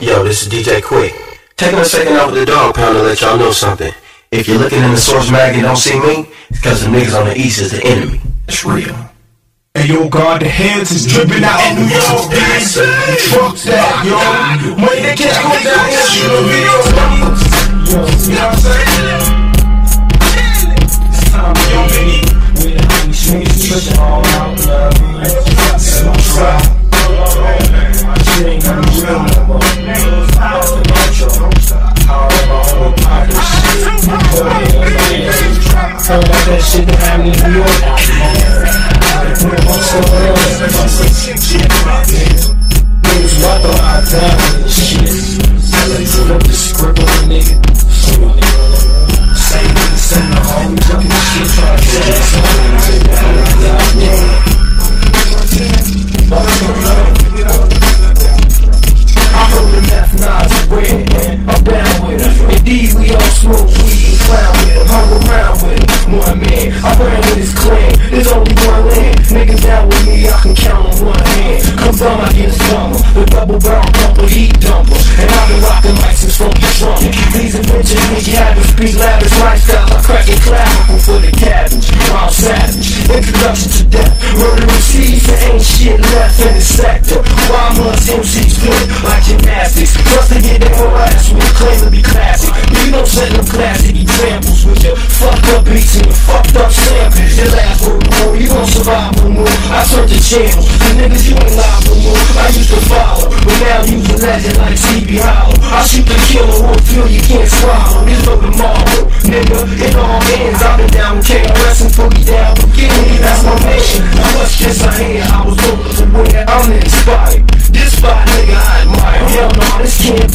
Yo, this is DJ Quik. Taking a second off of the Dogg Pound to let y'all know something. If you're looking in the source mag and don't see me, it's because the niggas on the east is the enemy. It's real. Hey yo, God, the hands is dripping out in New York. Fuck that, yo. Money they can't go down here, shoot a video. Niggas wipe out our time and shit. The nigga. Introduction to death. Murder MCs, there ain't shit left in the sector. Why must MCs split like gymnastics? Plus they get their whole ass with claim to be classic. You don't set them classic examples with your fucked up beats and your fucked up samples. Your last word more, you gon' survive no more. I search the channel, the niggas you ain't live no more. I used to follow, but now you a legend like CB Hollow. I shoot the killer or feel you can't swallow. There's no tomorrow, nigga. It all ends. I've been down with KRS and fully down.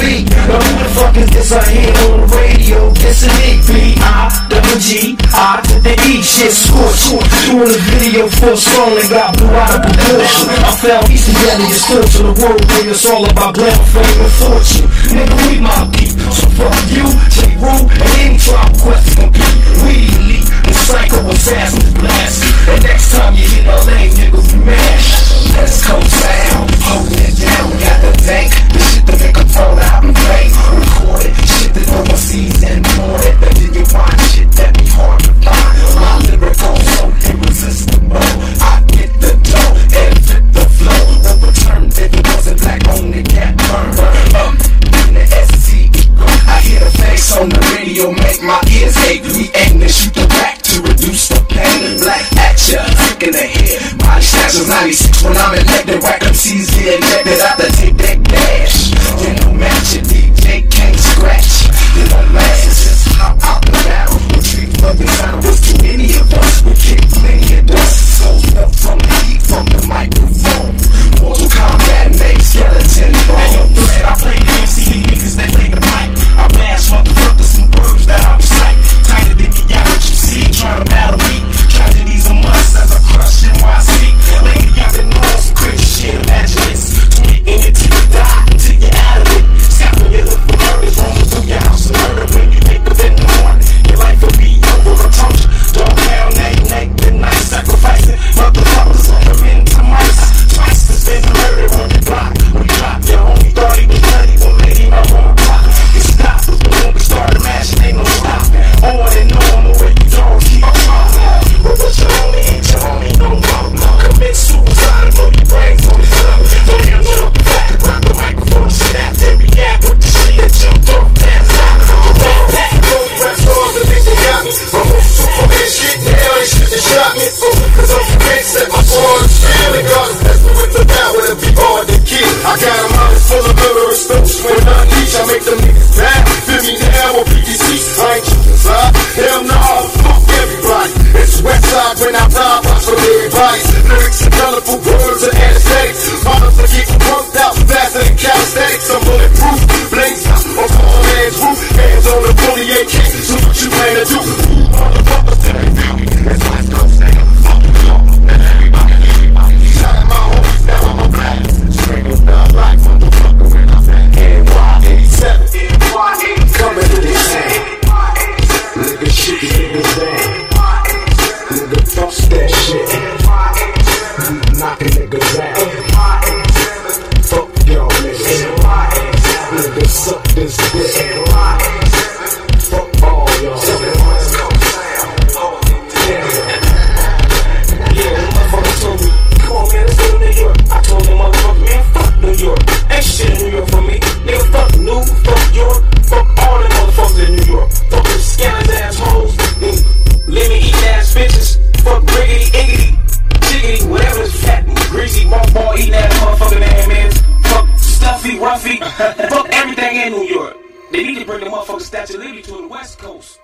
Be. Now who the fuck is this I hear on the radio? This an E B I double G I to the E shit scorch. Doing a video for a song that got blew out of proportion. I found East together, you're still to the world, nigga. It's all about glamour, fame, and fortune. Nigga, we my beat. So fuck you, take root, and any tribe quest compete. We elite, and psycho assassins blast. And next time you hit LA, nigga, on the radio make my ears ache. We aim to shoot the back to reduce the pain. Black action, sick in the head. Stash was 96 when I'm elected. Whack MCs get injected out the full of murderous thoughts. When I unleash, I make them niggas mad. Feel me now on PTC, I ain't choosing side. Hell no, fuck everybody. It's Westside when I rhyme, watch for everybody. Lyrics and colorful words and anesthetics. Motherfucker getting worked out faster than calisthenics. I'm bulletproof, blaze out on tall man's roof. Hands on the 48 kick, so what you plan to do? Wall Fuck everything in New York. They need to bring the motherfucking Statue of Liberty to the West Coast.